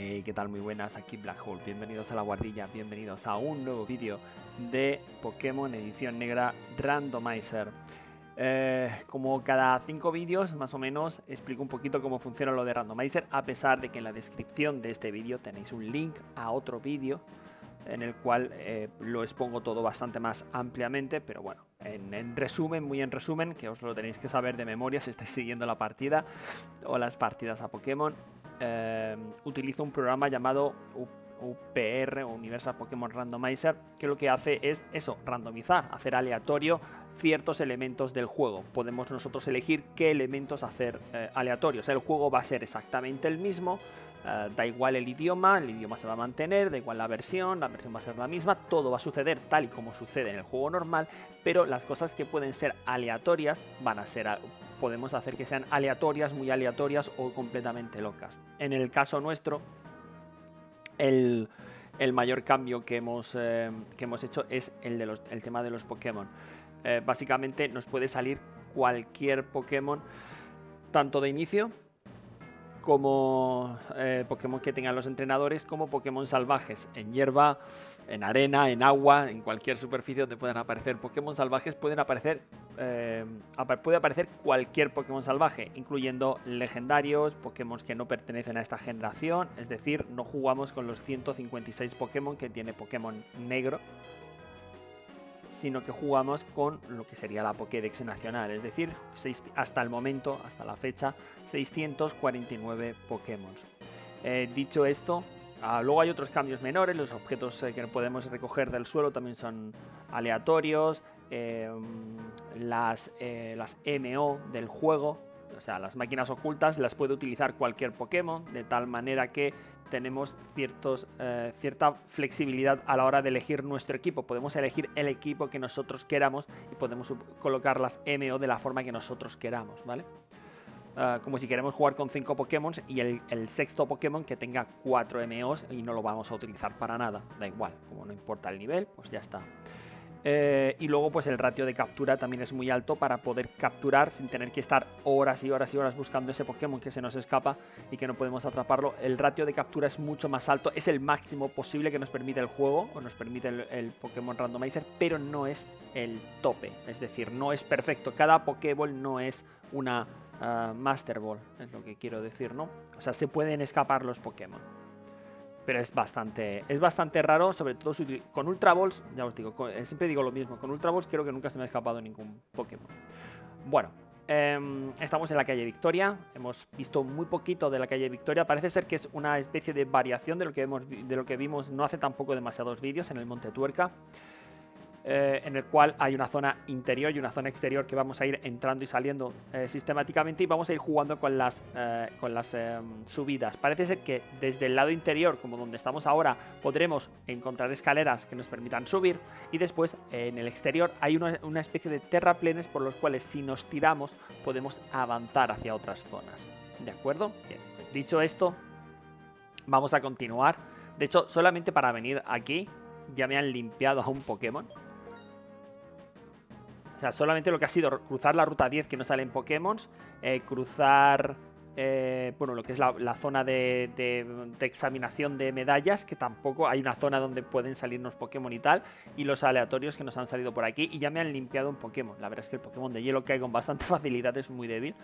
Hey, ¿qué tal? Muy buenas, aquí Black Hole. Bienvenidos a la guardilla, bienvenidos a un nuevo vídeo de Pokémon edición negra Randomizer. Eh, como cada cinco vídeos, más o menos, explico un poquito cómo funciona lo de Randomizer, a pesar de que en la descripción de este vídeo tenéis un link a otro vídeo en el cual eh, lo expongo todo bastante más ampliamente, pero bueno, en, resumen, muy en resumen, que os lo tenéis que saber de memoria si estáis siguiendo la partida o las partidas a Pokémon, eh, utilizo un programa llamado UPR, Universal Pokémon Randomizer, que lo que hace es eso, randomizar, hacer aleatorio ciertos elementos del juego. Podemos nosotros elegir qué elementos hacer eh, aleatorios. El juego va a ser exactamente el mismo, eh, da igual el idioma, el idioma se va a mantener, da igual la versión, la versión va a ser la misma, todo va a suceder tal y como sucede en el juego normal, pero las cosas que pueden ser aleatorias van a ser podemos hacer que sean aleatorias, muy aleatorias o completamente locas. En el caso nuestro, el, mayor cambio que hemos, eh, que hemos hecho es el, de los, el tema de los Pokémon. Eh, básicamente nos puede salir cualquier Pokémon, tanto de inicio como eh, Pokémon que tengan los entrenadores, como Pokémon salvajes. En hierba, en arena, en agua, en cualquier superficie donde puedan aparecer Pokémon salvajes, pueden aparecer, eh, puede aparecer cualquier Pokémon salvaje, incluyendo legendarios, Pokémon que no pertenecen a esta generación. Es decir, no jugamos con los 156 Pokémon que tiene Pokémon negro sino que jugamos con lo que sería la Pokédex nacional, es decir, hasta el momento, hasta la fecha, 649 Pokémon. Eh, dicho esto, ah, luego hay otros cambios menores, los objetos eh, que podemos recoger del suelo también son aleatorios, em, las, eh, las MO del juego, o sea, las máquinas ocultas las puede utilizar cualquier Pokémon, de tal manera que tenemos ciertos, eh, cierta flexibilidad a la hora de elegir nuestro equipo. Podemos elegir el equipo que nosotros queramos y podemos colocar las MO de la forma que nosotros queramos, ¿vale? Ah, como si queremos jugar con 5 Pokémon y el, el, sexto Pokémon que tenga 4 MOs y no lo vamos a utilizar para nada. Da igual, como no importa el nivel, pues ya está. Eh, y luego pues el ratio de captura también es muy alto para poder capturar sin tener que estar horas y horas y horas buscando ese Pokémon que se nos escapa y que no podemos atraparlo. El ratio de captura es mucho más alto, es el máximo posible que nos permite el juego o nos permite el, Pokémon Randomizer, pero no es el tope, es decir, no es perfecto. Cada Pokéball no es una uh, Master Ball, es lo que quiero decir, ¿no? O sea, se pueden escapar los Pokémon pero es bastante, es bastante raro, sobre todo con Ultra Balls, ya os digo, eh, siempre digo lo mismo, con Ultra Balls creo que nunca se me ha escapado ningún Pokémon. Bueno, em, estamos en la calle Victoria, hemos visto muy poquito de la calle Victoria, parece ser que es una especie de variación de lo que, hemos, de lo que vimos no hace tampoco demasiados vídeos en el Monte Tuerca. Eh, en el cual hay una zona interior y una zona exterior que vamos a ir entrando y saliendo eh, sistemáticamente y vamos a ir jugando con las, eh, con las subidas. Parece ser que desde el lado interior, como donde estamos ahora, podremos encontrar escaleras que nos permitan subir y después en el exterior hay una, una especie de terraplenes por los cuales si nos tiramos podemos avanzar hacia otras zonas. ¿De acuerdo? Bien, dicho esto, vamos a continuar. De hecho, solamente para venir aquí ya me han limpiado a un Pokémon. O sea, solamente lo que ha sido cruzar la ruta 10 que no salen Pokémon, eh, cruzar, eh, bueno, lo que es la, zona de, examinación de medallas, que tampoco hay una zona donde pueden salirnos Pokémon y tal, y los aleatorios que nos han salido por aquí, y ya me han limpiado un Pokémon. La verdad es que el Pokémon de hielo cae con bastante facilidad, es muy débil,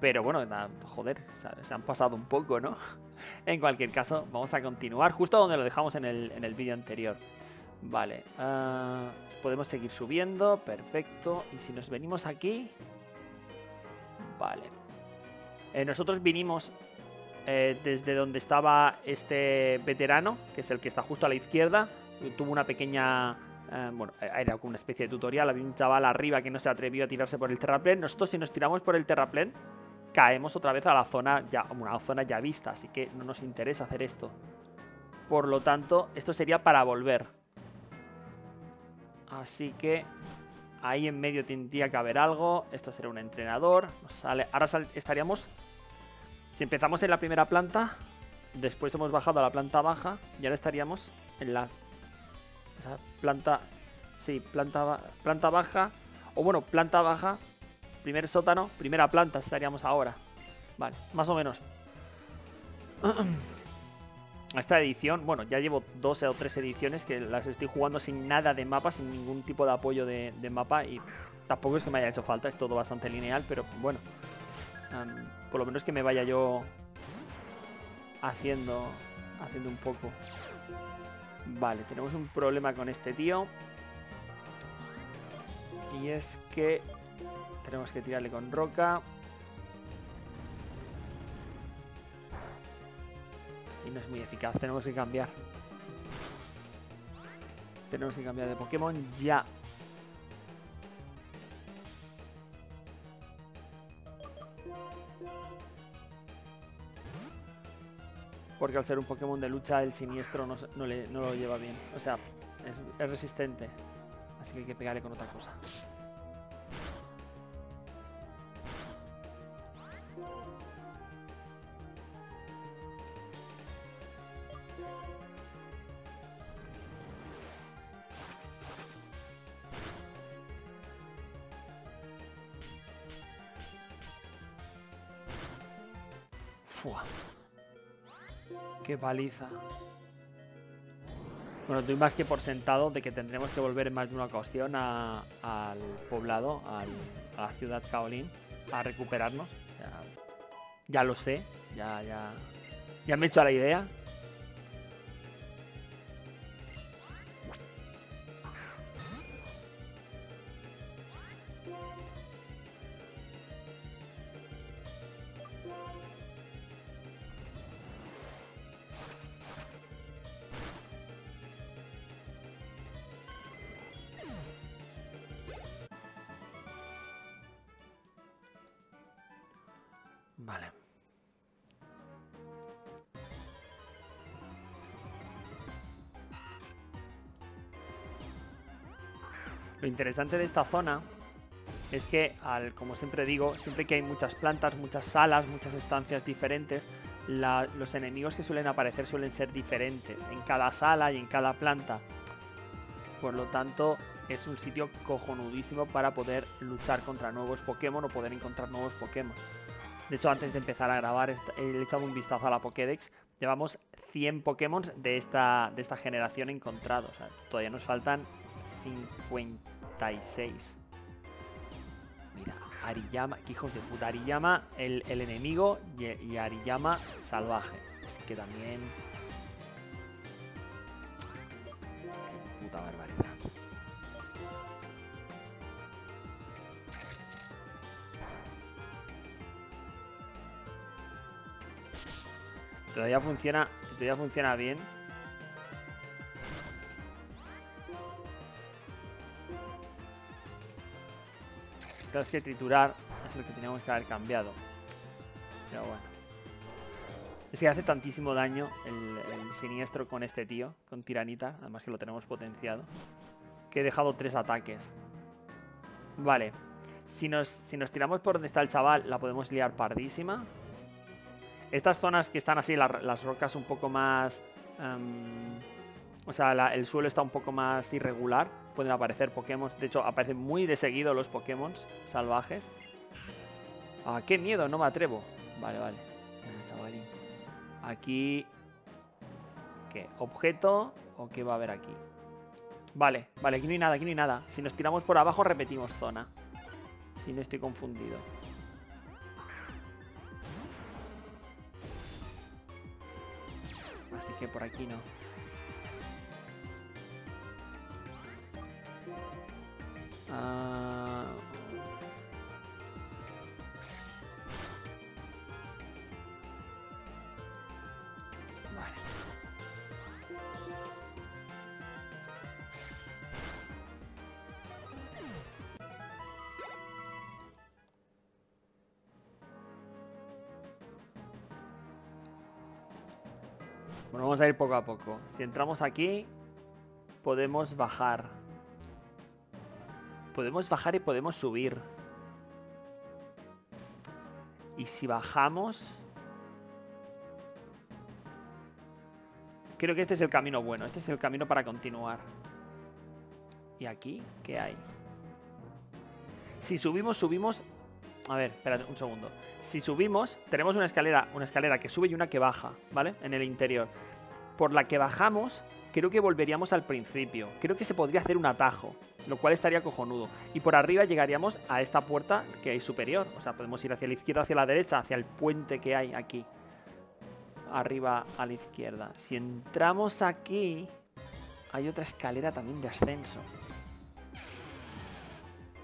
pero bueno, joder, se han pasado un poco, ¿no? en cualquier caso, vamos a continuar justo donde lo dejamos en el, en el vídeo anterior. Vale, uh, podemos seguir subiendo, perfecto. Y si nos venimos aquí... Vale. Eh, nosotros vinimos eh, desde donde estaba este veterano, que es el que está justo a la izquierda. Tuvo una pequeña... Eh, bueno, era como una especie de tutorial. Había un chaval arriba que no se atrevió a tirarse por el terraplén. Nosotros si nos tiramos por el terraplén, caemos otra vez a la zona ya, una zona ya vista. Así que no nos interesa hacer esto. Por lo tanto, esto sería para volver. Así que ahí en medio tendría que haber algo. Esto será un entrenador. Ahora estaríamos... Si empezamos en la primera planta, después hemos bajado a la planta baja y ahora estaríamos en la... planta... Sí, planta, planta baja. O bueno, planta baja, primer sótano, primera planta estaríamos ahora. Vale, más o menos. esta edición, bueno, ya llevo dos o tres ediciones que las estoy jugando sin nada de mapa, sin ningún tipo de apoyo de, mapa y tampoco es que me haya hecho falta, es todo bastante lineal, pero bueno, por lo menos que me vaya yo haciendo, haciendo un poco. Vale, tenemos un problema con este tío. Y es que tenemos que tirarle con roca. Y no es muy eficaz, tenemos que cambiar. Tenemos que cambiar de Pokémon ya. Porque al ser un Pokémon de lucha, el siniestro no, lo lleva bien. O sea, es resistente. Así que hay que pegarle con otra cosa. Paliza. Bueno, doy más que por sentado de que tendremos que volver en más de una ocasión al poblado, a la ciudad Kaolin, a recuperarnos. ya lo sé, ya, ya, ya me he hecho a la idea. Interesante de esta zona es que, como siempre digo, siempre que hay muchas plantas, muchas salas, muchas estancias diferentes, los enemigos que suelen aparecer suelen ser diferentes en cada sala y en cada planta. Por lo tanto, es un sitio cojonudísimo para poder luchar contra nuevos Pokémon o poder encontrar nuevos Pokémon. De hecho, antes de empezar a grabar, he echado un vistazo a la Pokédex. Llevamos 100 Pokémon de esta, de esta generación encontrados. todavía nos faltan 50 Mira, Ariyama, que hijos de puta. Ariyama, el, enemigo, y, Ariyama salvaje. Es que también... Qué puta barbaridad. Todavía funciona, todavía funciona bien. Claro, es que triturar es lo que teníamos que haber cambiado. Pero bueno. Es que hace tantísimo daño el, siniestro con este tío, con Tiranita, además que lo tenemos potenciado, que he dejado tres ataques. Vale. Si nos, si nos tiramos por donde está el chaval, la podemos liar pardísima. Estas zonas que están así, las rocas un poco más... Em, o sea, el suelo está un poco más irregular pueden aparecer Pokémon. De hecho, aparecen muy de seguido los Pokémon salvajes. Ah, qué miedo, no me atrevo. Vale, vale. Aquí... ¿Qué? ¿Objeto? ¿O qué va a haber aquí? Vale, vale, aquí no hay nada, aquí no hay nada. Si nos tiramos por abajo, repetimos zona. Si no estoy confundido. Así que por aquí no. Bueno, vamos a ir poco a poco. Si entramos aquí, podemos bajar. Podemos bajar y podemos subir. Y si bajamos... Creo que este es el camino bueno. Este es el camino para continuar. ¿Y aquí? ¿Qué hay? Si subimos, subimos... A ver, espérate un segundo. Si subimos, tenemos una escalera, una escalera que sube y una que baja, ¿vale? En el interior. por la que bajamos, creo que volveríamos al principio. Creo que se podría hacer un atajo, lo cual estaría cojonudo. Y por arriba llegaríamos a esta puerta que hay superior. O sea, podemos ir hacia la izquierda, hacia la derecha, hacia el puente que hay aquí. Arriba a la izquierda. Si entramos aquí, hay otra escalera también de ascenso.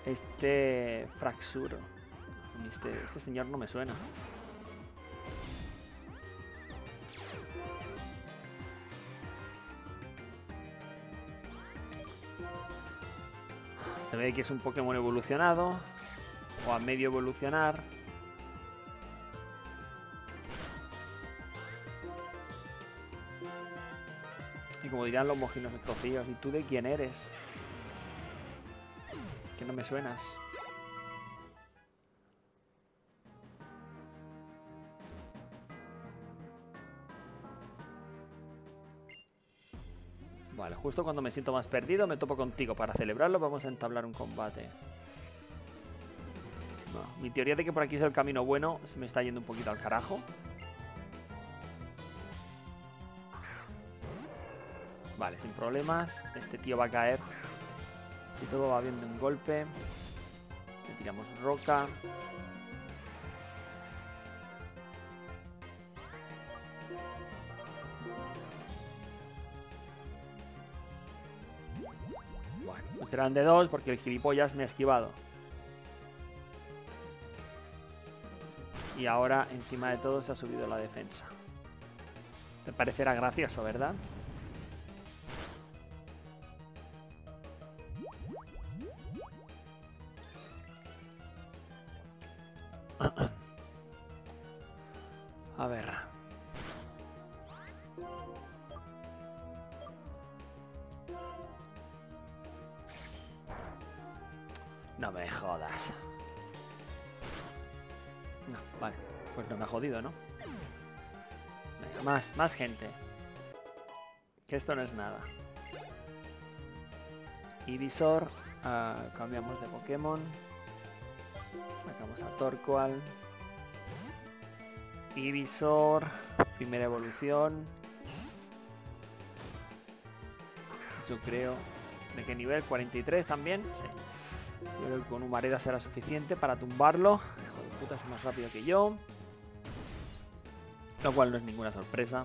Este Fraxuro. Este, este señor no me suena. Ve que es un Pokémon evolucionado. O a medio evolucionar. Y como dirán los mojinos escocíos, ¿y tú de quién eres? Que no me suenas. Vale, justo cuando me siento más perdido me topo contigo. Para celebrarlo vamos a entablar un combate. mi teoría de que por aquí es el camino bueno se me está yendo un poquito al carajo. Vale, sin problemas. Este tío va a caer. Si todo va bien de un golpe. Le tiramos roca. Bueno, pues serán de dos porque el gilipollas me ha esquivado. Y ahora, encima de todo, se ha subido la defensa. Te parecerá gracioso, ¿verdad? Más, gente. Que esto no es nada. Ibisor. Ah, cambiamos de Pokémon. Sacamos a Torqual. Ibisor. Primera evolución. Yo creo. ¿De qué nivel? ¿43 también? Sí. Yo creo que con Humareda será suficiente para tumbarlo. Hijo de puta, es más rápido que yo. Lo cual no es ninguna sorpresa.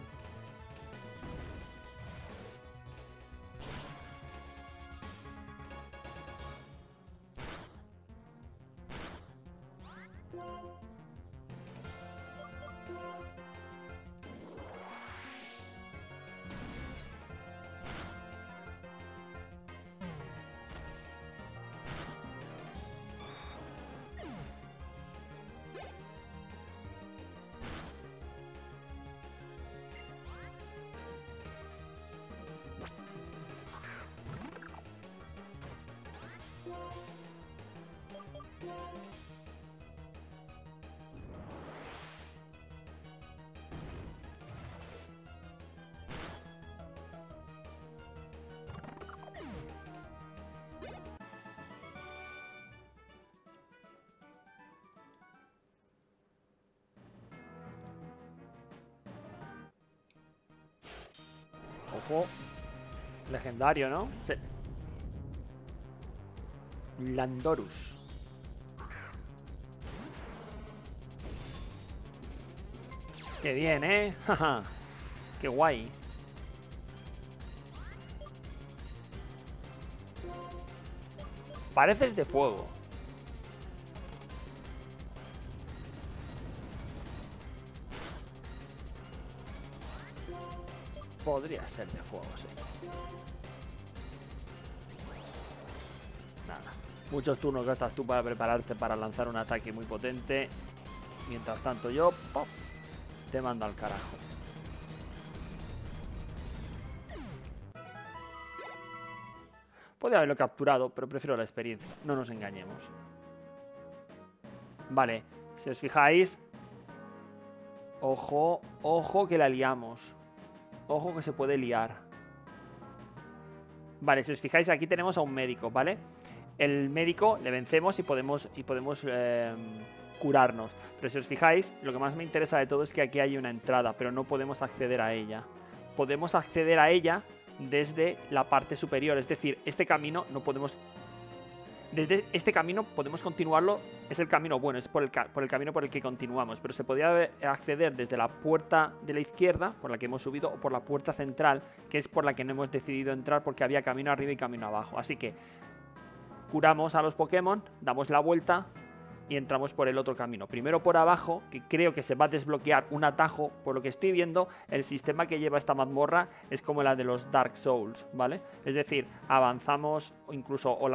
Ojo. Legendario, ¿no? Sí. Landorus. Qué bien, ¿eh? Qué guay. Pareces de fuego. Podría ser de fuego, sí. Nada. Muchos turnos gastas tú para prepararte para lanzar un ataque muy potente. Mientras tanto yo, ¡pop! Te mando al carajo. Podría haberlo capturado, pero prefiero la experiencia. No nos engañemos. Vale, si os fijáis... Ojo, ojo que la liamos. Ojo que se puede liar. Vale, si os fijáis, aquí tenemos a un médico, ¿vale? El médico le vencemos y podemos, y podemos eh, curarnos. Pero si os fijáis, lo que más me interesa de todo es que aquí hay una entrada, pero no podemos acceder a ella. podemos acceder a ella desde la parte superior. Es decir, este camino no podemos... Desde este camino podemos continuarlo, es el camino bueno, es por el, camino por el que continuamos, pero se podría acceder desde la puerta de la izquierda, por la que hemos subido, o por la puerta central, que es por la que no hemos decidido entrar porque había camino arriba y camino abajo. Así que curamos a los Pokémon, damos la vuelta, y entramos por el otro camino. Primero por abajo, que creo que se va a desbloquear un atajo. Por lo que estoy viendo, el sistema que lleva esta mazmorra es como la de los Dark Souls, ¿vale? Es decir, avanzamos, o incluso, o,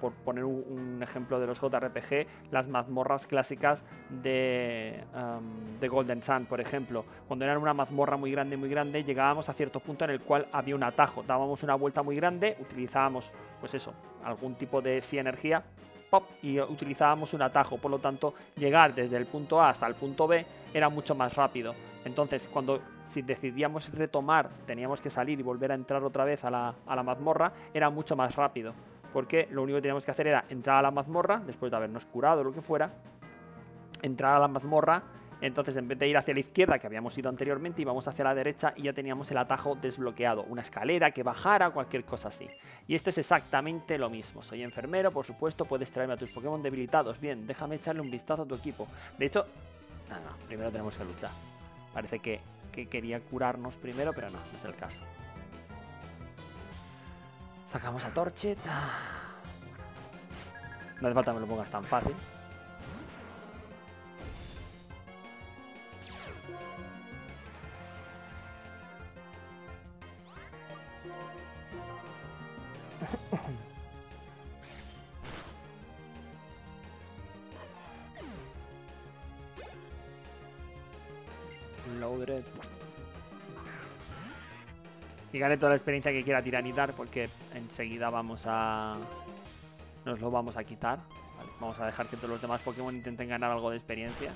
por poner un, ejemplo de los JRPG, las mazmorras clásicas de, um, de Golden Sun, por ejemplo. Cuando eran una mazmorra muy grande, muy grande, llegábamos a cierto punto en el cual había un atajo. Dábamos una vuelta muy grande, utilizábamos, pues eso, algún tipo de sí energía y utilizábamos un atajo. Por lo tanto, llegar desde el punto A hasta el punto B era mucho más rápido. Entonces, cuando si decidíamos retomar, teníamos que salir y volver a entrar otra vez a la, a la mazmorra, era mucho más rápido. Porque lo único que teníamos que hacer era entrar a la mazmorra, después de habernos curado o lo que fuera, entrar a la mazmorra entonces, en vez de ir hacia la izquierda, que habíamos ido anteriormente, íbamos hacia la derecha y ya teníamos el atajo desbloqueado. Una escalera que bajara, cualquier cosa así. Y esto es exactamente lo mismo. Soy enfermero, por supuesto, puedes traerme a tus Pokémon debilitados. Bien, déjame echarle un vistazo a tu equipo. De hecho... No, no, primero tenemos que luchar. Parece que, que quería curarnos primero, pero no, no es el caso. Sacamos a Torchet. No hace falta que me lo pongas tan fácil. Y gane toda la experiencia que quiera tiranitar porque enseguida vamos a... Nos lo vamos a quitar. vamos a dejar que todos los demás Pokémon intenten ganar algo de experiencia.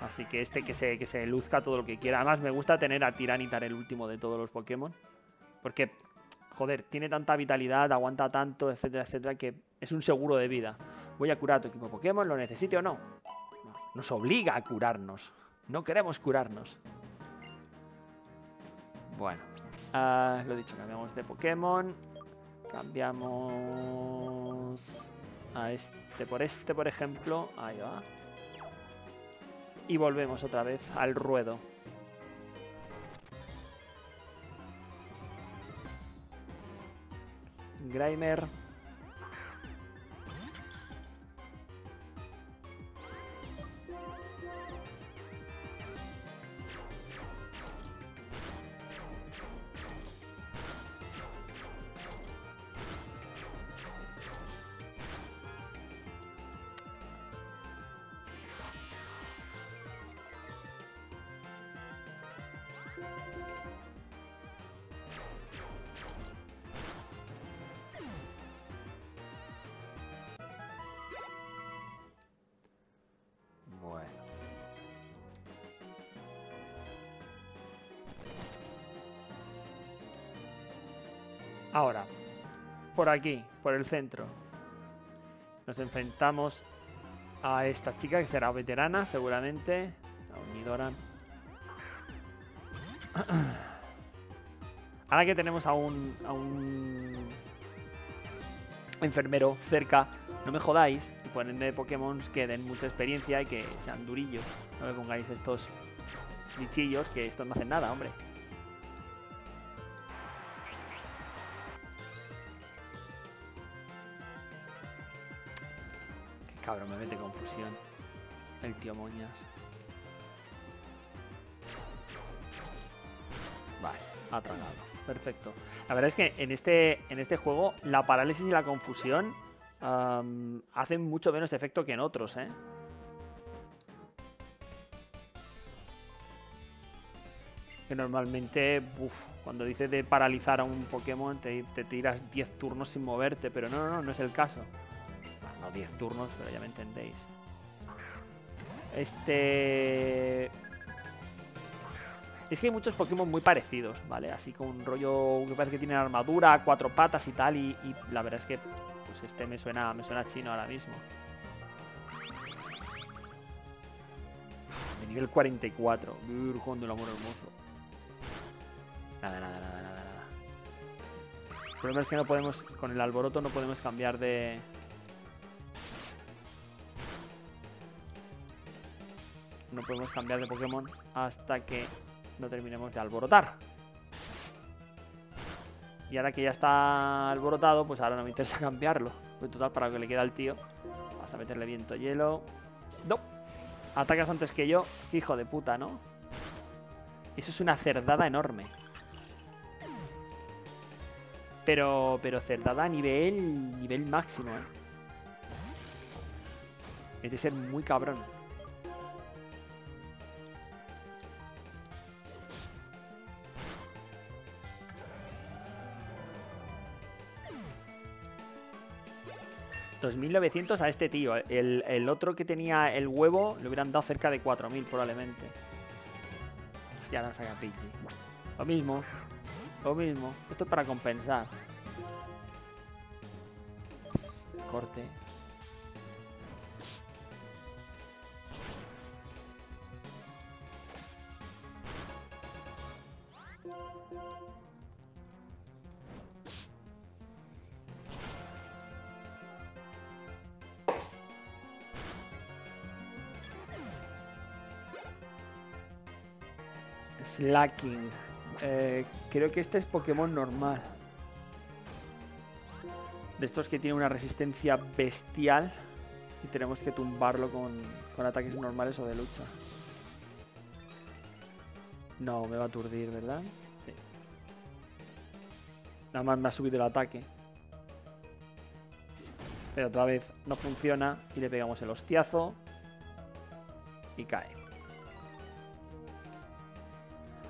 Así que este que se, que se luzca todo lo que quiera. Además me gusta tener a Tiranitar el último de todos los Pokémon. Porque, joder, tiene tanta vitalidad, aguanta tanto, etcétera, etcétera, que es un seguro de vida. Voy a curar a tu equipo Pokémon, ¿lo necesite o no? no nos obliga a curarnos. No queremos curarnos. Bueno, uh, lo dicho, cambiamos de Pokémon. Cambiamos a este por este, por ejemplo. Ahí va. Y volvemos otra vez al ruedo. Grimer. Por aquí, por el centro, nos enfrentamos a esta chica que será veterana, seguramente. La Unidoran. Ahora que tenemos a un, a un enfermero cerca, no me jodáis y ponedme Pokémon que den mucha experiencia y que sean durillos. No me pongáis estos bichillos que estos no hacen nada, hombre. Cabrón, me mete confusión. El tío Moñas. Vale, ha. Perfecto. La verdad es que en este, en este juego la parálisis y la confusión hacen mucho menos efecto que en otros, ¿eh? Que normalmente, uff, cuando dices de paralizar a un Pokémon te, te tiras 10 turnos sin moverte, pero no, no, no, no es el caso. 10 turnos, pero ya me entendéis. Este... Es que hay muchos Pokémon muy parecidos, ¿vale? Así con un rollo que parece que tienen armadura, cuatro patas y tal, y, la verdad es que pues este me suena, me suena chino ahora mismo. Nivel 44. Virgen del amor hermoso. Nada, nada, nada, nada, nada. El problema es que no podemos, con el alboroto no podemos cambiar de... No podemos cambiar de Pokémon hasta que no terminemos de alborotar. Y ahora que ya está alborotado, pues ahora no me interesa cambiarlo. Pues total, para que le queda al tío. Vas a meterle viento hielo. No. Atacas antes que yo. Hijo de puta, ¿no? Eso es una cerdada enorme. Pero, pero cerdada a nivel, nivel máximo, ¿eh? Es de ser muy cabrón. 2.900 a este tío. El, otro que tenía el huevo le hubieran dado cerca de 4.000 probablemente. Ya la saca Pidgey. Lo mismo. Lo mismo. Esto es para compensar. Corte. Slacking. Eh, creo que este es Pokémon normal. De estos que tiene una resistencia bestial. Y tenemos que tumbarlo con, con ataques normales o de lucha. No, me va a aturdir, ¿verdad? Sí. Nada más me ha subido el ataque. Pero otra vez no funciona y le pegamos el hostiazo. Y cae.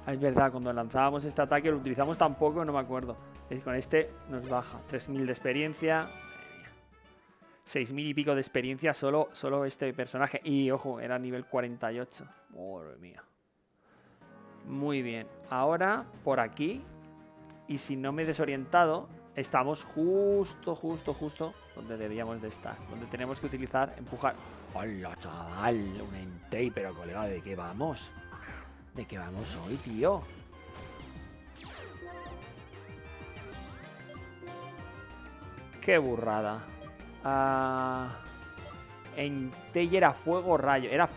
Ah, es verdad, cuando lanzábamos este ataque lo utilizamos tan poco, no me acuerdo. Es con este nos baja. 3.000 de experiencia. 6.000 y pico de experiencia solo, solo este personaje. Y, ojo, era nivel 48. Madre mía. Muy bien. Ahora, por aquí. Y si no me he desorientado, estamos justo, justo, justo donde deberíamos de estar. Donde tenemos que utilizar, empujar. ¡Hola, chaval! Un Entei, pero colega, ¿de qué vamos? ¿De qué vamos hoy, tío? Qué burrada. Ah, en Tey era fuego rayo. Era.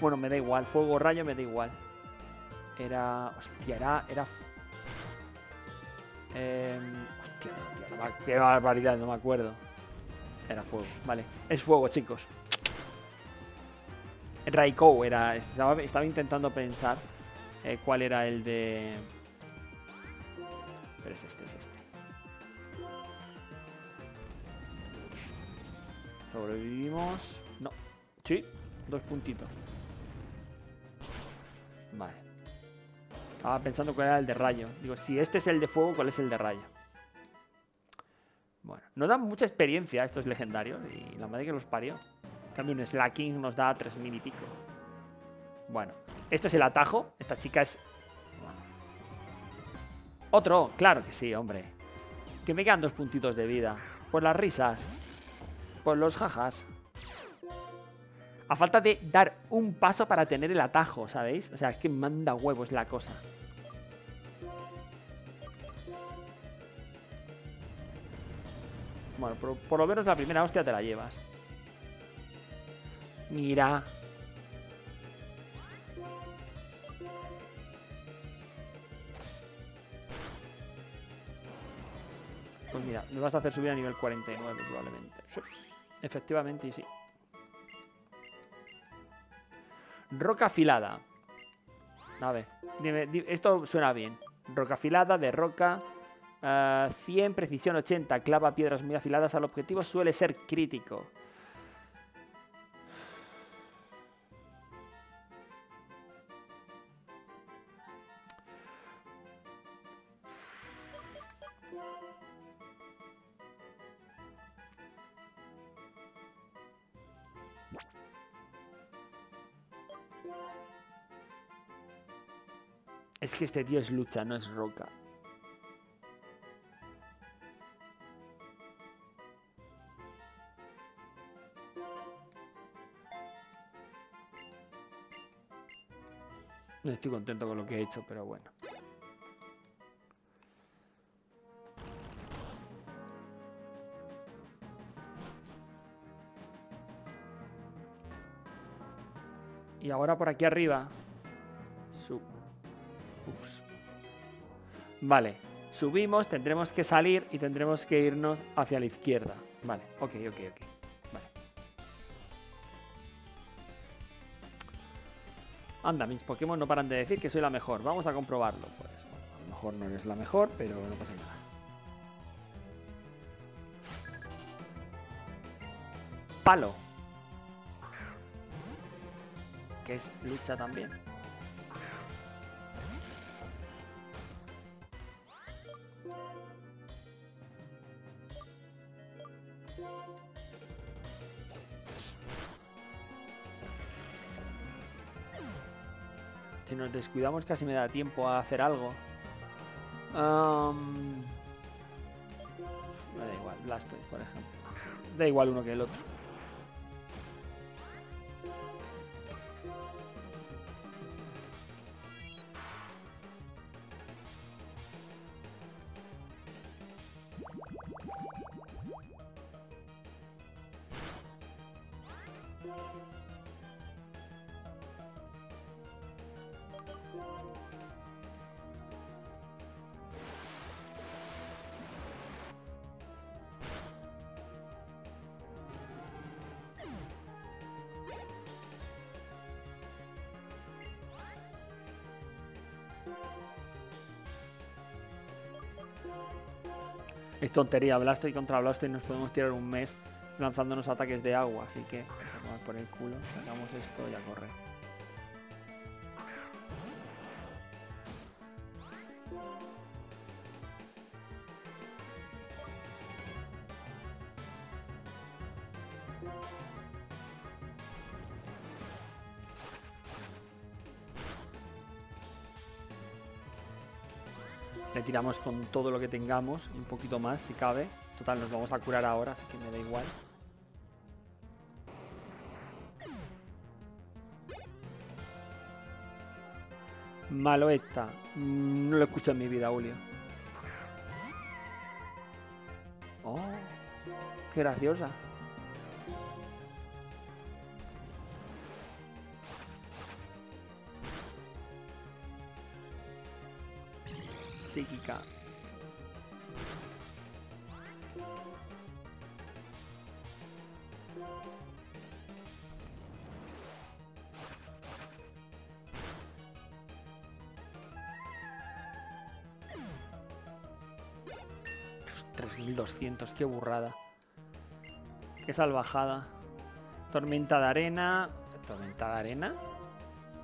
Bueno, me da igual. Fuego rayo me da igual. Era. Hostia, era. Era. Eh, hostia, qué barbaridad, no me acuerdo. Era fuego, vale. Es fuego, chicos. Raikou era. Estaba, intentando pensar eh, cuál era el de. Pero es este, es este. Sobrevivimos. No. Sí, dos puntitos. Vale. Estaba pensando cuál era el de rayo. Digo, si este es el de fuego, ¿cuál es el de rayo? Bueno, no dan mucha experiencia estos legendarios y la madre que los parió cambio, un Slacking nos da 3.000 y pico. Bueno, esto es el atajo. Esta chica es... Otro, claro que sí, hombre. Que me quedan dos puntitos de vida. Por las risas. Por los jajas. A falta de dar un paso para tener el atajo, ¿sabéis? O sea, es que manda huevos la cosa. Bueno, por, por, lo menos la primera hostia te la llevas. Mira. Pues mira, me vas a hacer subir a nivel 49 probablemente. efectivamente y sí. Roca afilada. A ver, dime, esto suena bien. Roca afilada de roca. 100, eh, precisión 80. Clava piedras muy afiladas al objetivo. Suele ser crítico. Que este tío es lucha, no es roca. No estoy contento con lo que he hecho, pero bueno. Y ahora por aquí arriba. Vale. Subimos, tendremos que salir y tendremos que irnos hacia la izquierda. Vale, ok, ok, ok. Vale. Anda, mis Pokémon no paran de decir que soy la mejor. Vamos a comprobarlo. Pues, a lo mejor no eres la mejor, pero no pasa nada. Palo. Que es lucha también. Descuidamos casi me da tiempo a hacer algo. me da igual, Blastoise, por ejemplo. Da igual uno que el otro. Es tontería, Blastoise contra Blastoise nos podemos tirar un mes lanzándonos ataques de agua, así que vamos por el culo, sacamos esto y a correr. Con todo lo que tengamos, un poquito más si cabe. Total, nos vamos a curar ahora, así que me da igual. Malo esta. No lo escucho en mi vida, Julio. Oh, qué graciosa. Psíquica. ...3.200, qué burrada. Qué salvajada. Tormenta de arena... ¿Tormenta de arena?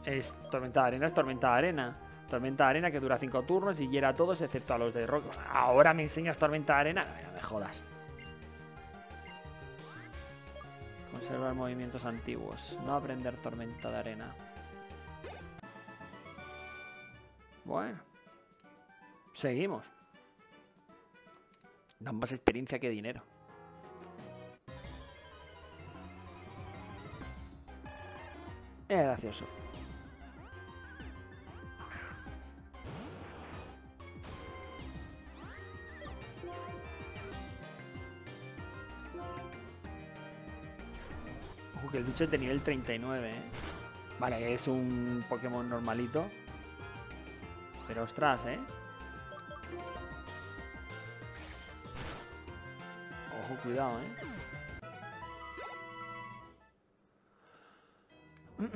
Es tormenta de arena, es tormenta de arena. Tormenta de arena que dura 5 turnos y hiera a todos excepto a los de rock. Ahora me enseñas tormenta de arena. No me jodas. Conservar movimientos antiguos. No aprender tormenta de arena. Bueno. Seguimos. Dan más experiencia que dinero. Es gracioso. Que el bicho es de nivel 39, ¿eh? Vale, es un Pokémon normalito. Pero ostras, ¿eh? Ojo, cuidado, ¿eh?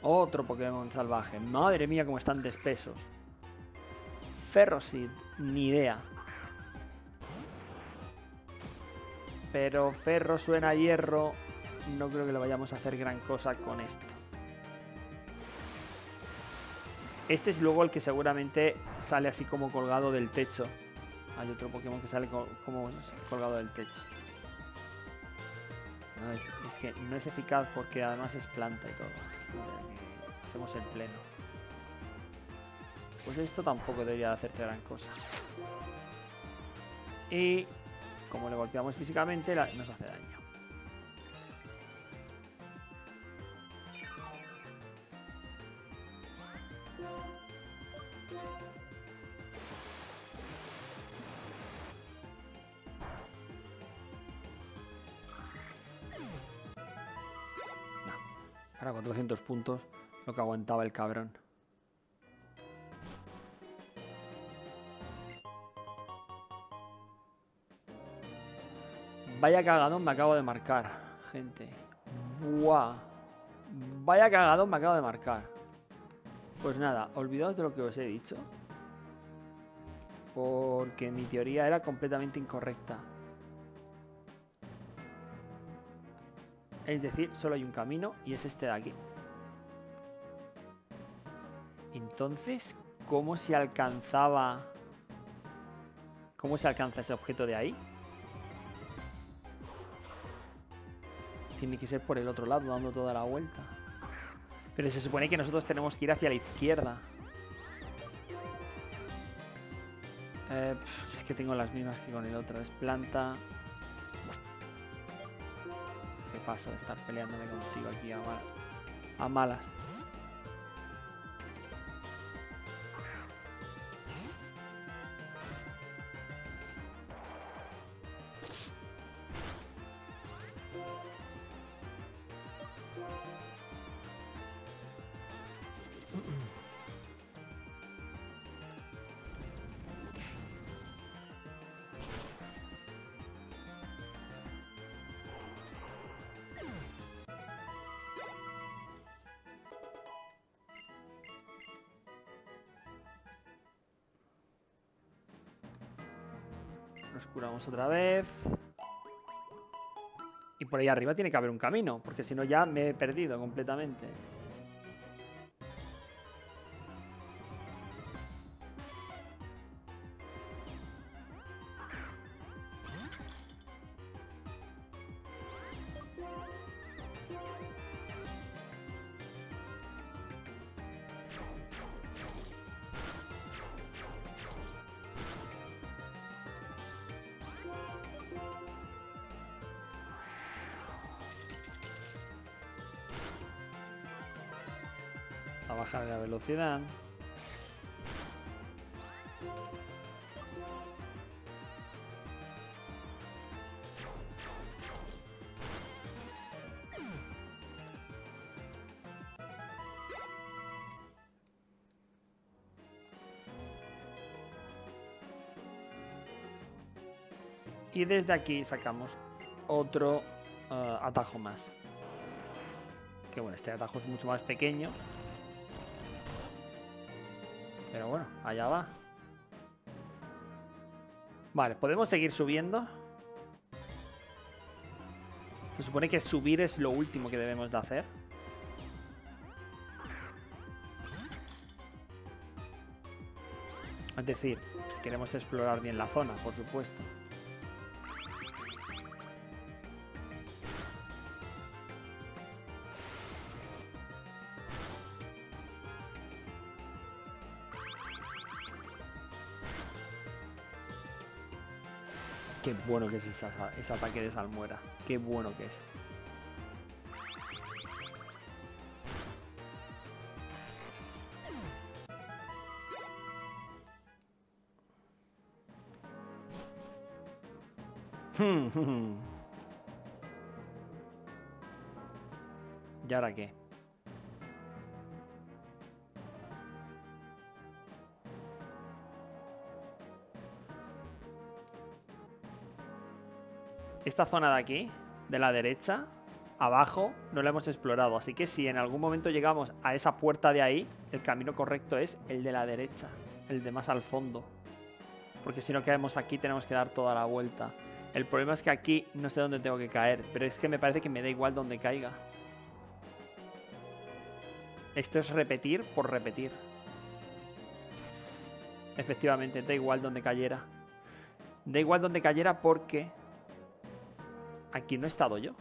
Otro Pokémon salvaje. Madre mía, cómo están de espesos. Ferrosid, ni idea. Pero ferro suena a hierro. No creo que lo vayamos a hacer gran cosa con esto. Este es luego el que seguramente sale así como colgado del techo. Hay otro Pokémon que sale como colgado del techo. es, que no es eficaz porque además es planta y todo. Hacemos el pleno. Pues esto tampoco debería hacerte gran cosa. Y como le golpeamos físicamente, nos hace daño. Ahora con 300 puntos, lo que aguantaba el cabrón. Vaya cagadón me acabo de marcar, gente. Buah. Vaya cagadón me acabo de marcar. Pues nada, olvidaos de lo que os he dicho. Porque mi teoría era completamente incorrecta. Es decir, solo hay un camino y es este de aquí. Entonces, ¿cómo se alcanzaba... ¿Cómo se alcanza ese objeto de ahí? Tiene que ser por el otro lado, dando toda la vuelta. Pero se supone que nosotros tenemos que ir hacia la izquierda. Eh, es que tengo las mismas que con el otro. Es planta, paso de estar peleándome contigo aquí a, mal, a malas. Otra vez. Y por ahí arriba tiene que haber un camino, porque si no ya me he perdido completamente. Velocidad. Y desde aquí sacamos otro uh, atajo más. Que bueno, este atajo es mucho más pequeño, pero bueno, allá va. Vale, podemos seguir subiendo. Se supone que subir es lo último que debemos de hacer. Es decir, queremos explorar bien la zona, por supuesto. Bueno que es ese ataque de salmuera. Qué bueno que es. ¿Y ahora qué? Esta zona de aquí, de la derecha, abajo, no la hemos explorado. Así que si en algún momento llegamos a esa puerta de ahí, el camino correcto es el de la derecha, el de más al fondo. Porque si no caemos aquí tenemos que dar toda la vuelta. El problema es que aquí no sé dónde tengo que caer, pero es que me parece que me da igual donde caiga. Esto es repetir por repetir. Efectivamente, da igual donde cayera. Da igual donde cayera porque Aquí no he estado yo.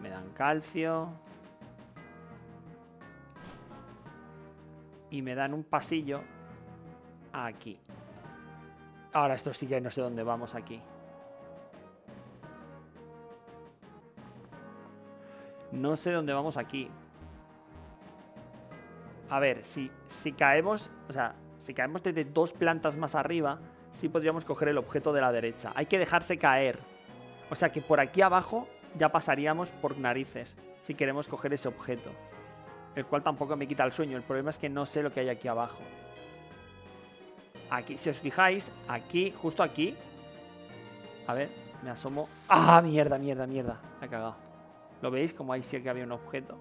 Me dan calcio. Y me dan un pasillo aquí. Ahora esto sí que no sé dónde vamos aquí. No sé dónde vamos aquí. A ver, si, si caemos... O sea, si caemos desde dos plantas más arriba, sí podríamos coger el objeto de la derecha. Hay que dejarse caer. O sea que por aquí abajo ya pasaríamos por narices si queremos coger ese objeto. El cual tampoco me quita el sueño. El problema es que no sé lo que hay aquí abajo. Aquí, si os fijáis, aquí, justo aquí. A ver, me asomo. ¡Ah, mierda, mierda, mierda! Me he cagado. ¿Lo veis? Como ahí sí que había un objeto.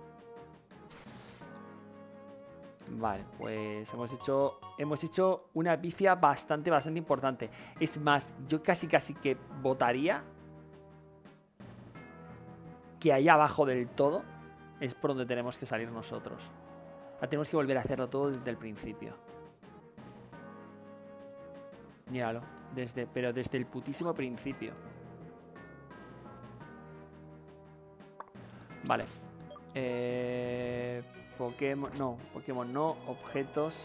Vale, pues hemos hecho, hemos hecho una pifia bastante, bastante importante. Es más, yo casi, casi que votaría que ahí abajo del todo es por donde tenemos que salir nosotros. tenemos que volver a hacerlo todo desde el principio. Míralo, desde, pero desde el putísimo principio. Vale. Eh, Pokémon, no, Pokémon no, objetos.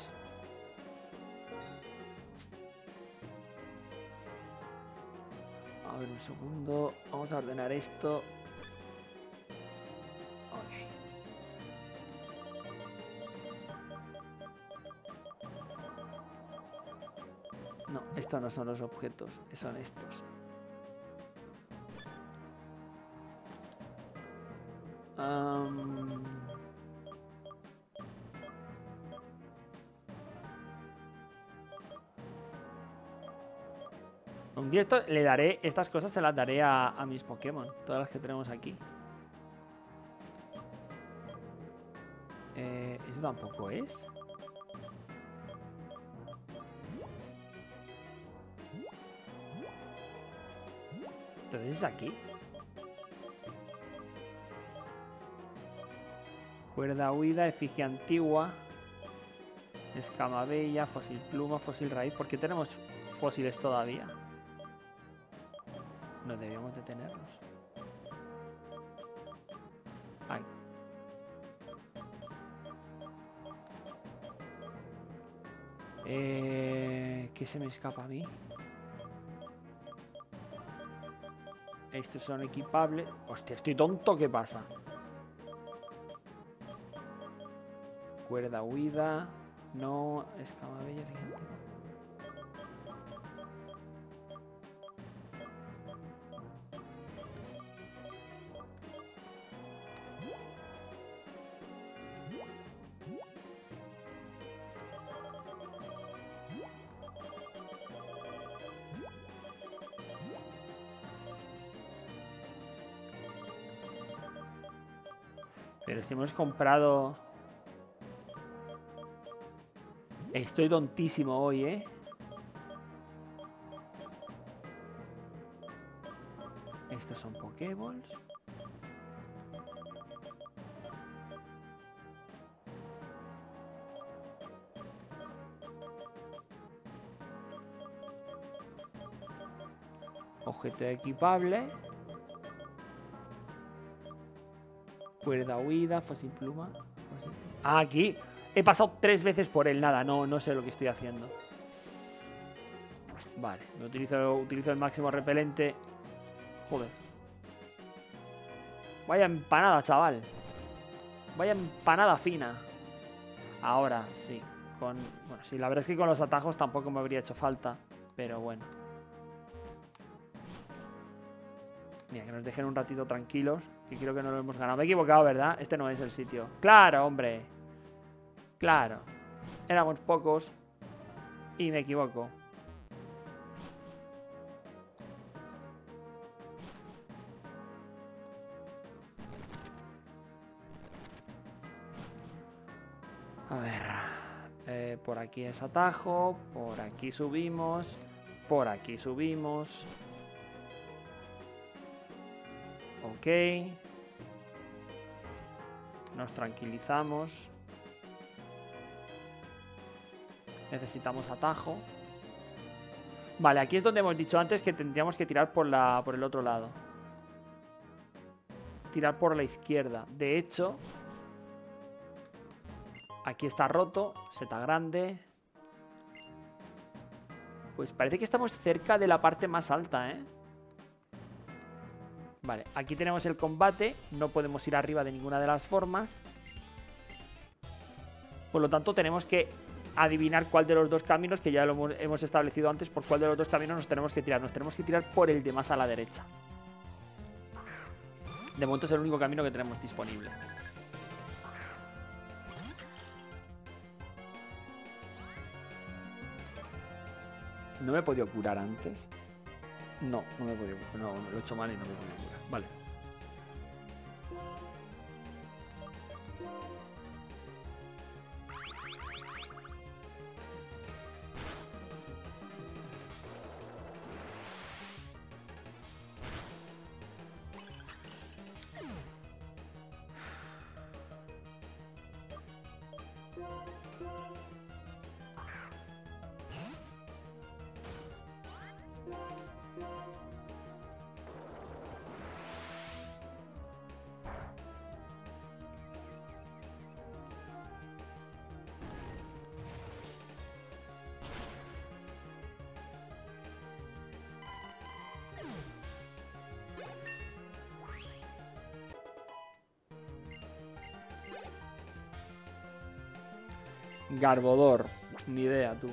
A ver un segundo, vamos a ordenar esto. No, estos no son los objetos, son estos. Un directo le daré, estas cosas se las daré a, mis Pokémon, todas las que tenemos aquí. Eh, ¿Eso tampoco es? Entonces es aquí. Cuerda huida, efigie antigua. Escama bella, fósil pluma, fósil raíz. ¿Por qué tenemos fósiles todavía? No debíamos detenernos. Ay. Eh, ¿Qué se me escapa a mí? Estos son equipables. Hostia, estoy tonto, ¿qué pasa? Cuerda huida. No, escama bella, fíjate. Hemos comprado... Estoy tontísimo hoy, ¿eh? Estos son Pokéballs. Objeto equipable. Cuerda huida, fósil pluma. Ah, aquí. He pasado tres veces por él. Nada, no, no sé lo que estoy haciendo. Vale, me utilizo, utilizo el máximo repelente. Joder. Vaya empanada, chaval. Vaya empanada fina. Ahora, sí. Con, bueno, sí, la verdad es que con los atajos tampoco me habría hecho falta. Pero bueno. Mira, que nos dejen un ratito tranquilos. Que creo que no lo hemos ganado. Me he equivocado, ¿verdad? Este no es el sitio. ¡Claro, hombre! Claro. Éramos pocos. Y me equivoco. A ver. Eh, por aquí es atajo. Por aquí subimos. Por aquí subimos. Ok. Nos tranquilizamos. Necesitamos atajo. Vale, aquí es donde hemos dicho antes que tendríamos que tirar por, la, por el otro lado. Tirar por la izquierda. De hecho, aquí está roto. Seta grande. Pues parece que estamos cerca de la parte más alta, ¿eh? Vale, aquí tenemos el combate. No podemos ir arriba de ninguna de las formas. Por lo tanto, tenemos que adivinar cuál de los dos caminos, que ya lo hemos establecido antes, por cuál de los dos caminos nos tenemos que tirar. Nos tenemos que tirar por el de más a la derecha. De momento es el único camino que tenemos disponible. ¿No me he podido curar antes? No, no me he podido curar. No, lo he hecho mal y no me he podido curar. Vale. Garbodor. Ni idea, tú.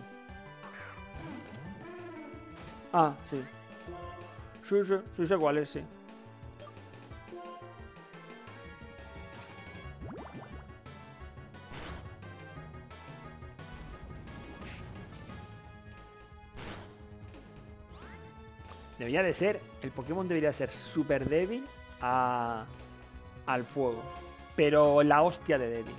Ah, sí. Sí, sí, sí sé cuál es, sí. Debería de ser, el Pokémon debería ser súper débil a, al fuego. Pero la hostia de débil.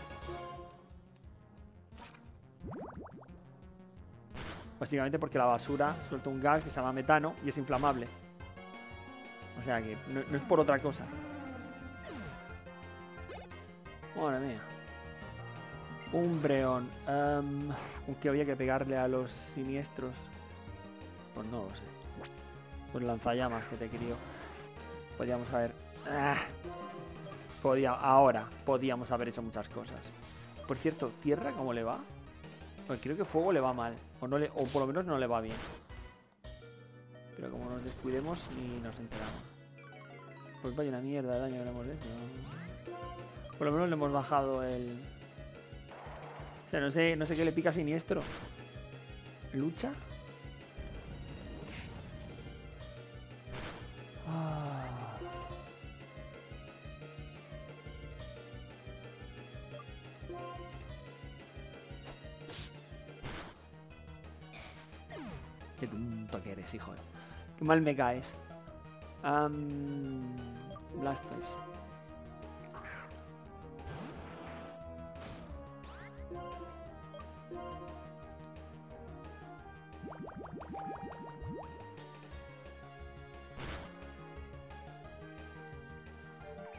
Básicamente porque la basura suelta un gas que se llama metano y es inflamable. O sea que no, es por otra cosa. Madre mía. Umbreon. Um, ¿Con qué había que pegarle a los siniestros? Pues no lo sé. Pues lanzallamas que te crió. Podríamos haber... Ah, podía, ahora podíamos haber hecho muchas cosas. Por cierto, ¿tierra cómo le va? Pues creo que fuego le va mal. O, no le, o por lo menos no le va bien. Pero como nos descuidemos ni nos enteramos. Pues vaya una mierda de daño que le hemos hecho. Por lo menos le hemos bajado el... O sea, no sé, no sé qué le pica siniestro. ¿Lucha? Hijo. Qué mal me caes. Um, Blastoise.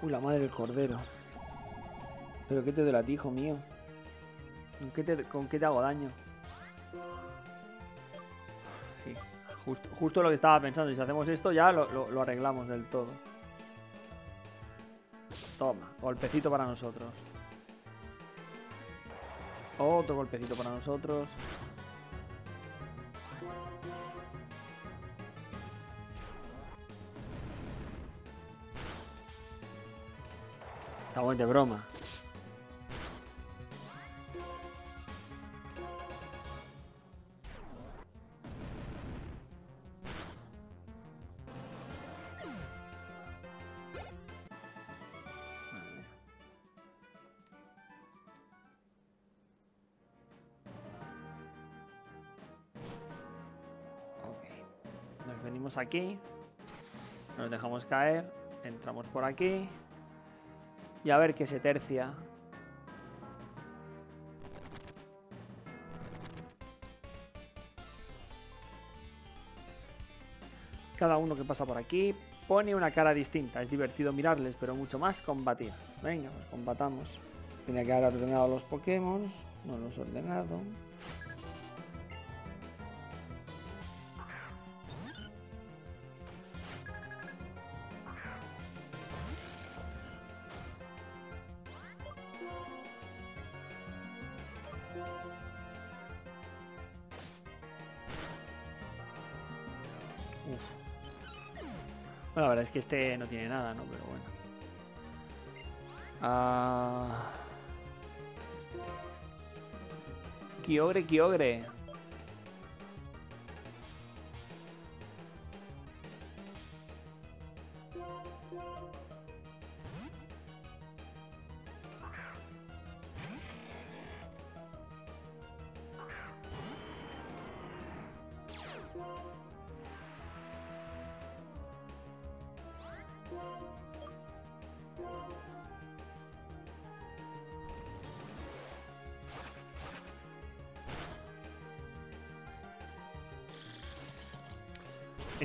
Uy, la madre del cordero. ¿Pero qué te duele a ti, hijo mío? ¿Con qué te, con qué te hago daño? Justo, lo que estaba pensando. Y si hacemos esto ya lo, arreglamos del todo. Toma, golpecito para nosotros. Otro golpecito para nosotros. Estamos de broma. Aquí. Nos dejamos caer. Entramos por aquí. Y a ver qué se tercia. Cada uno que pasa por aquí pone una cara distinta. Es divertido mirarles, pero mucho más combatir. Venga, pues combatamos. Tenía que haber ordenado los Pokémon. No los he ordenado. Es que este no tiene nada, ¿no? Pero bueno. Ah... Kyogre, Kyogre.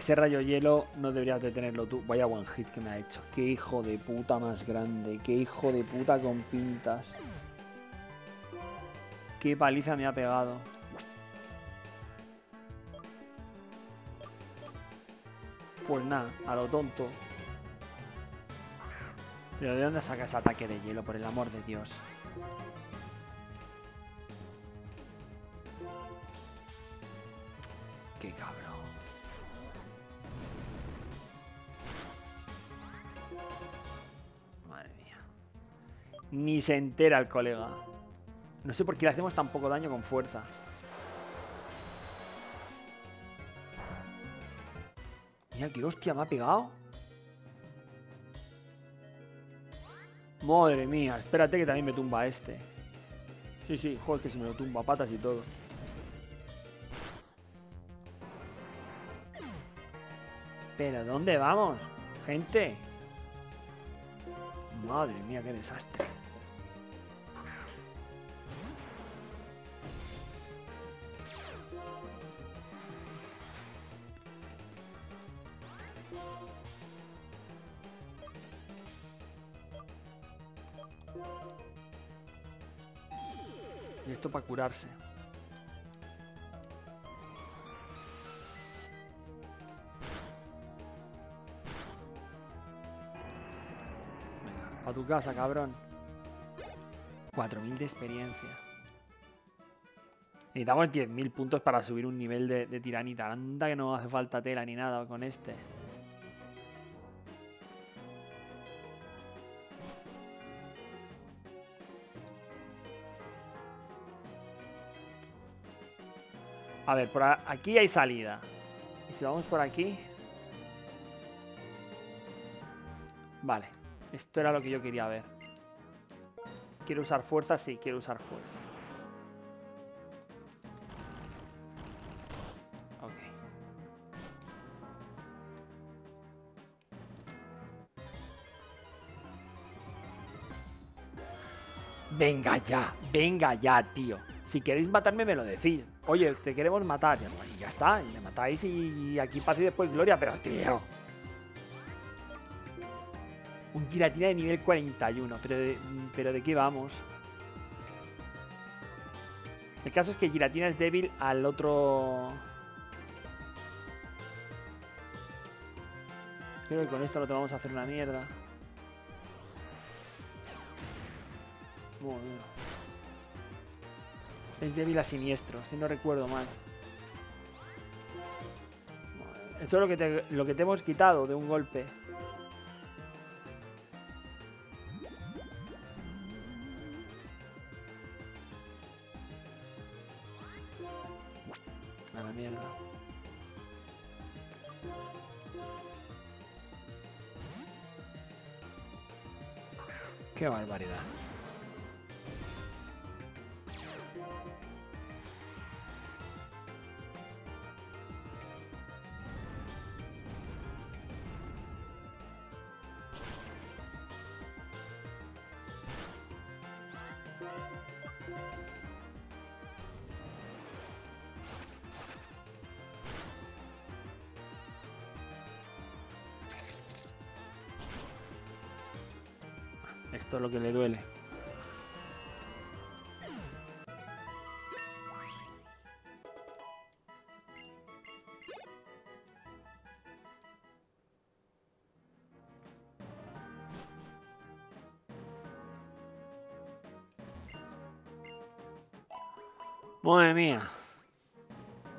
Ese rayo hielo no deberías de tenerlo tú. Vaya one hit que me ha hecho. Qué hijo de puta más grande. Qué hijo de puta con pintas. Qué paliza me ha pegado. Pues nada, a lo tonto. Pero ¿de dónde saca ese ataque de hielo, por el amor de Dios? Qué cabrón. Ni se entera el colega. No sé por qué le hacemos tan poco daño con fuerza. Mira qué hostia me ha pegado. Madre mía, espérate que también me tumba este. Sí, sí, joder, que si me lo tumba patas y todo. ¿Pero dónde vamos? Gente. Madre mía, qué desastre. Para curarse. Venga, a tu casa, cabrón. 4.000 de experiencia. Necesitamos 10.000 puntos para subir un nivel de, de tiranita. Anda que no hace falta tela ni nada con este. A ver, por aquí hay salida. Y si vamos por aquí... Vale. Esto era lo que yo quería ver. ¿Quiero usar fuerza? Sí, quiero usar fuerza. Ok. Venga ya, venga ya, tío. Si queréis matarme, me lo decís. Oye, te queremos matar. Y ya está, y me matáis y aquí paz y después gloria, pero tío. Un giratina de nivel 41, pero de, pero ¿de qué vamos? El caso es que Giratina es débil al otro... Creo que con esto no te vamos a hacer una mierda. Bueno. Es débil a siniestro, si no recuerdo mal. Esto es lo que te, lo que te hemos quitado de un golpe. Esto es lo que le duele. Madre mía.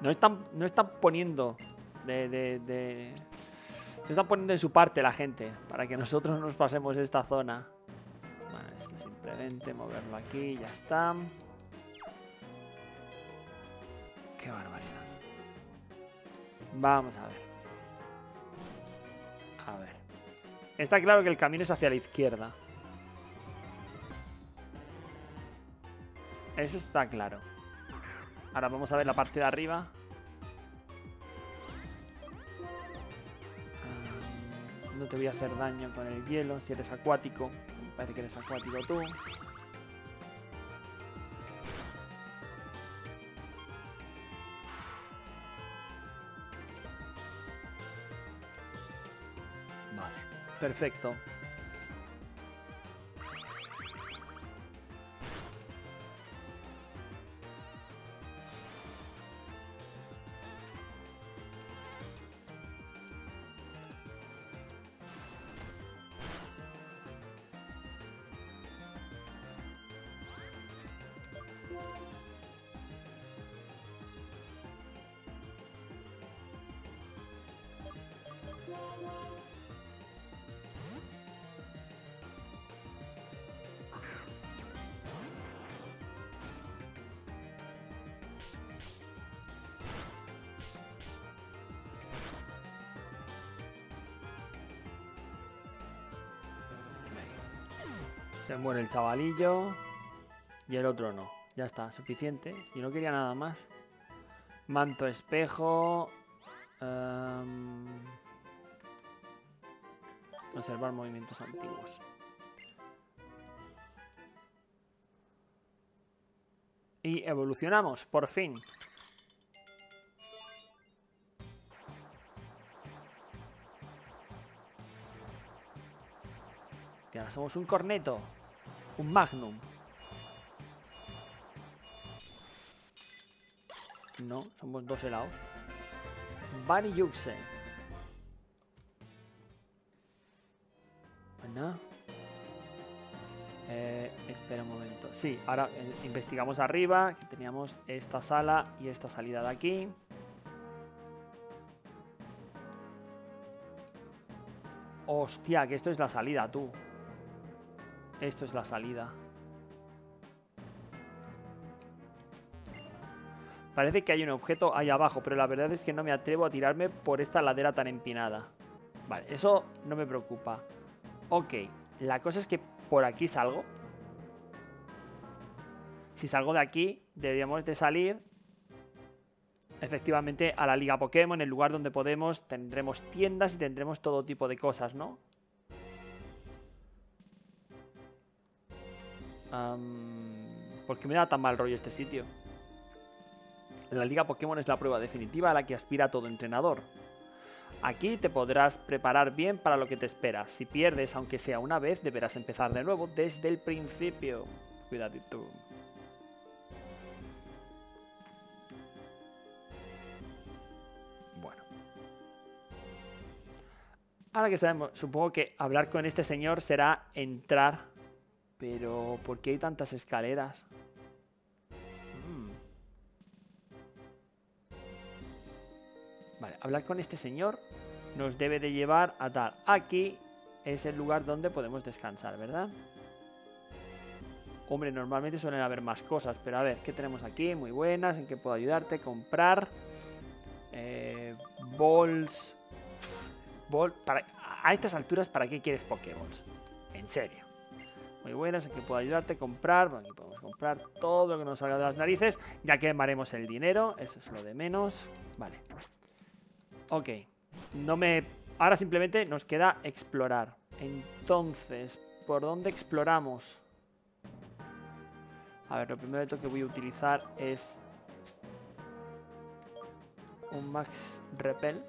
No están, no están poniendo de, de, de... No están poniendo en su parte la gente para que nosotros nos pasemos esta zona. Moverlo aquí y ya está. Qué barbaridad. Vamos a ver. A ver. Está claro que el camino es hacia la izquierda. Eso está claro. Ahora vamos a ver la parte de arriba. No te voy a hacer daño con el hielo si eres acuático. Me parece que eres acuático tú. Vale, perfecto. Muere el chavalillo. Y el otro no. Ya está, suficiente. Y no quería nada más. Manto espejo. em, Conservar movimientos antiguos. Y evolucionamos, por fin. Y ahora somos un corneto. Un magnum. No, somos dos helados. Bunny Yuxen. Bueno. Eh, espera un momento. Sí, ahora eh, investigamos arriba. Teníamos esta sala y esta salida de aquí. Hostia, que esto es la salida, tú. Esto es la salida. Parece que hay un objeto ahí abajo, pero la verdad es que no me atrevo a tirarme por esta ladera tan empinada. Vale, eso no me preocupa. Ok, la cosa es que por aquí salgo. Si salgo de aquí, deberíamos de salir efectivamente a la Liga Pokémon, el lugar donde podemos, tendremos tiendas y tendremos todo tipo de cosas, ¿no? Am, ¿Por qué me da tan mal rollo este sitio? La Liga Pokémon es la prueba definitiva a la que aspira todo entrenador. Aquí te podrás preparar bien para lo que te espera. Si pierdes, aunque sea una vez, deberás empezar de nuevo desde el principio. Cuidadito. Bueno. Ahora que sabemos, supongo que hablar con este señor será entrar. Pero, ¿por qué hay tantas escaleras? Mm. Vale, hablar con este señor nos debe de llevar a tal. Aquí es el lugar donde podemos descansar, ¿verdad? Hombre, normalmente suelen haber más cosas, pero a ver, ¿qué tenemos aquí? Muy buenas, ¿en qué puedo ayudarte? Comprar. Eh, balls. Ball, a estas alturas, ¿para qué quieres Pokéballs? En serio. Muy buenas, ¿en qué puedo ayudarte? Comprar. Bueno, aquí podemos comprar todo lo que nos salga de las narices. Ya quemaremos el dinero, eso es lo de menos. Vale. Ok. No me... Ahora simplemente nos queda explorar. Entonces, ¿por dónde exploramos? A ver, lo primero que voy a utilizar es... Un Max Repel.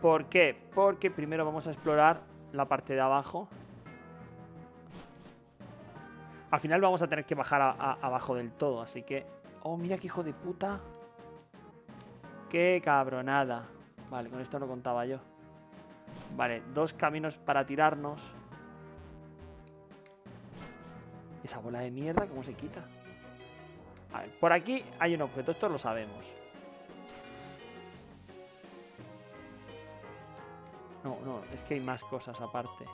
¿Por qué? Porque primero vamos a explorar la parte de abajo. Al final vamos a tener que bajar a- abajo del todo, así que... Oh, mira qué hijo de puta. Qué cabronada. Vale, con esto no contaba yo. Vale, dos caminos para tirarnos. Esa bola de mierda, ¿cómo se quita? A ver, por aquí hay un objeto, esto lo sabemos. No, no, es que hay más cosas aparte.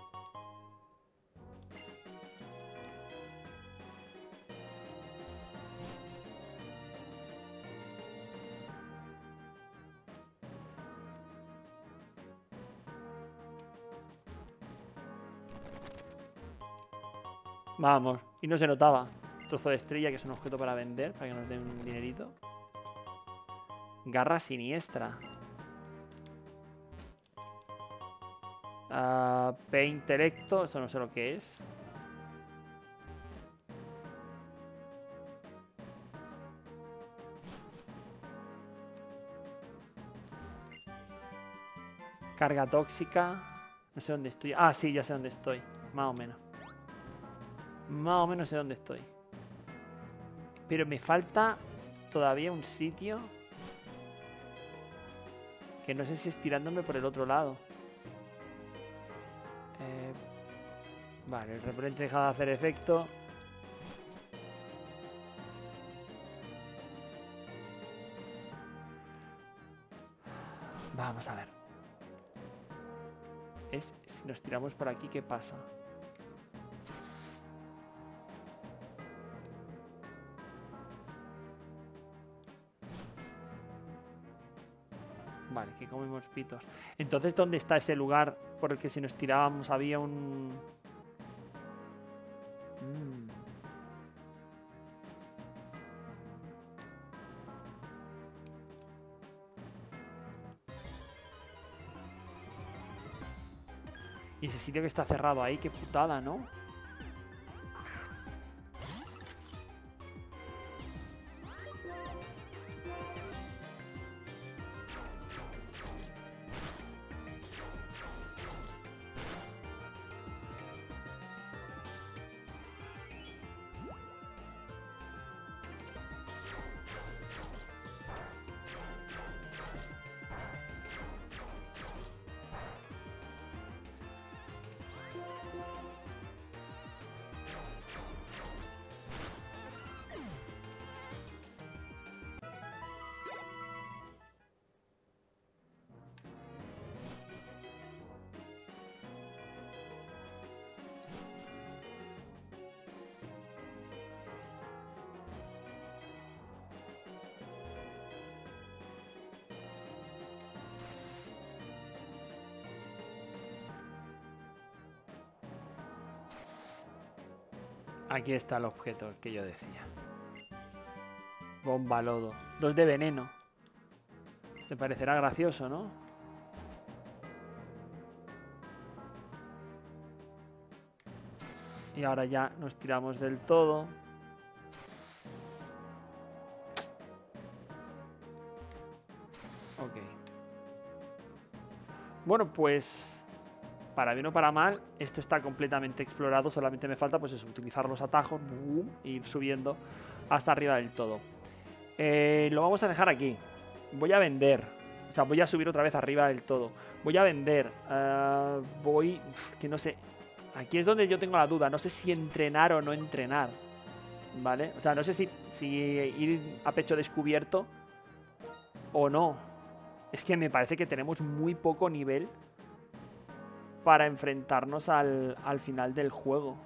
Vamos, y no se notaba. Trozo de estrella, que es un objeto para vender, para que nos den un dinerito. Garra siniestra. Uh, P intelecto, no sé lo que es. Carga tóxica. No sé dónde estoy. Ah, sí, ya sé dónde estoy. Más o menos. Más o menos sé dónde estoy. Pero me falta todavía un sitio. Que no sé si es tirándome por el otro lado. Vale, el repelente deja de hacer efecto. Vamos a ver. Es si nos tiramos por aquí, ¿qué pasa? Vale, que comemos pitos. Entonces, ¿dónde está ese lugar por el que si nos tirábamos había un... ese sitio que está cerrado ahí, qué putada, ¿no? Aquí está el objeto que yo decía. Bomba lodo. Dos de veneno. Te parecerá gracioso, ¿no? Y ahora ya nos tiramos del todo. Ok. Bueno, pues para bien o para mal, esto está completamente explorado, solamente me falta pues eso, utilizar los atajos, e ir subiendo hasta arriba del todo. Eh, lo vamos a dejar aquí. Voy a vender, o sea, voy a subir otra vez arriba del todo. Voy a vender, eh, voy, que no sé, aquí es donde yo tengo la duda, no sé si entrenar o no entrenar, ¿vale? O sea, no sé si, si ir a pecho descubierto o no. Es que me parece que tenemos muy poco nivel para enfrentarnos al, final del juego.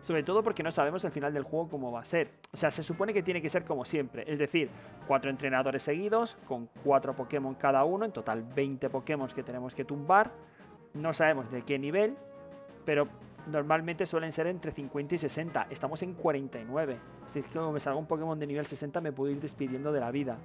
Sobre todo porque no sabemos el final del juego cómo va a ser. O sea, se supone que tiene que ser como siempre. Es decir, cuatro entrenadores seguidos, con cuatro Pokémon cada uno, en total 20 Pokémon que tenemos que tumbar. No sabemos de qué nivel, pero normalmente suelen ser entre 50 y 60. Estamos en 49. Si es que como me salga un Pokémon de nivel 60 me puedo ir despidiendo de la vida.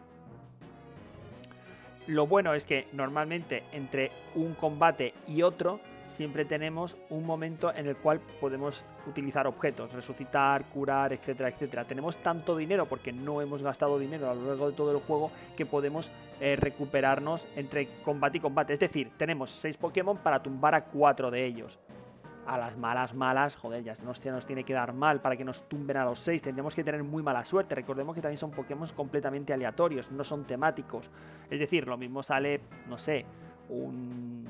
Lo bueno es que normalmente entre un combate y otro siempre tenemos un momento en el cual podemos utilizar objetos, resucitar, curar, etcétera, etcétera. Tenemos tanto dinero porque no hemos gastado dinero a lo largo de todo el juego que podemos eh, recuperarnos entre combate y combate. Es decir, tenemos 6 Pokémon para tumbar a 4 de ellos a las malas, malas, joder, ya nos, nos tiene que dar mal para que nos tumben a los 6. Tendríamos que tener muy mala suerte. Recordemos que también son Pokémon completamente aleatorios, no son temáticos. Es decir, lo mismo sale, no sé, un.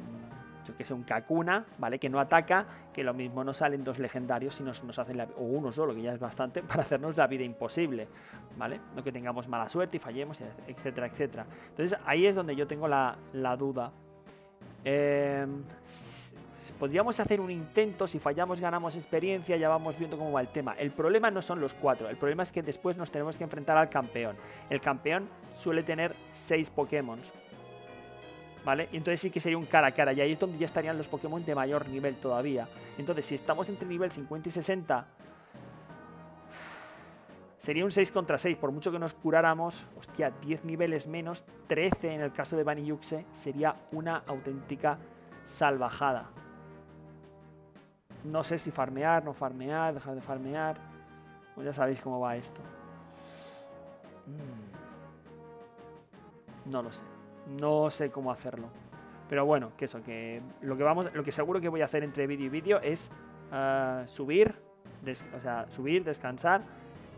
Yo que sé, un Kakuna, ¿vale? Que no ataca, que lo mismo no salen dos legendarios y nos, nos hacen la, o uno solo, que ya es bastante, para hacernos la vida imposible, ¿vale? No que tengamos mala suerte y fallemos, etcétera, etcétera. Entonces ahí es donde yo tengo la, la duda. Eh, Podríamos hacer un intento, si fallamos ganamos experiencia, ya vamos viendo cómo va el tema. El problema no son los cuatro, el problema es que después nos tenemos que enfrentar al campeón. El campeón suele tener seis Pokémon. ¿vale? Y entonces sí que sería un cara a cara, y ahí es donde ya estarían los Pokémon de mayor nivel todavía. Entonces, si estamos entre nivel 50 y 60, sería un 6 contra 6, por mucho que nos curáramos, hostia, 10 niveles menos, 13 en el caso de Bani sería una auténtica salvajada. No sé si farmear, no farmear, dejar de farmear. Pues ya sabéis cómo va esto. Mm. No lo sé. No sé cómo hacerlo. Pero bueno, que eso, que lo que vamos, lo que seguro que voy a hacer entre vídeo y vídeo es uh, subir, o sea, subir, descansar,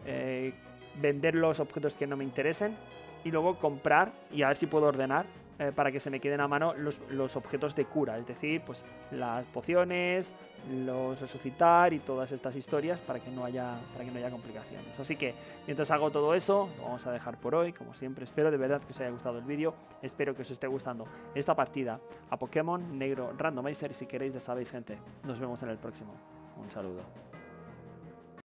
eh, vender los objetos que no me interesen y luego comprar y a ver si puedo ordenar eh, para que se me queden a mano los, los, objetos de cura, es decir, pues las pociones, los resucitar y todas estas historias para que no haya, para que no haya complicaciones. Así que mientras hago todo eso, lo vamos a dejar por hoy, como siempre. Espero de verdad que os haya gustado el vídeo, espero que os esté gustando esta partida a Pokémon Negro Randomizer si queréis ya sabéis gente, nos vemos en el próximo. Un saludo.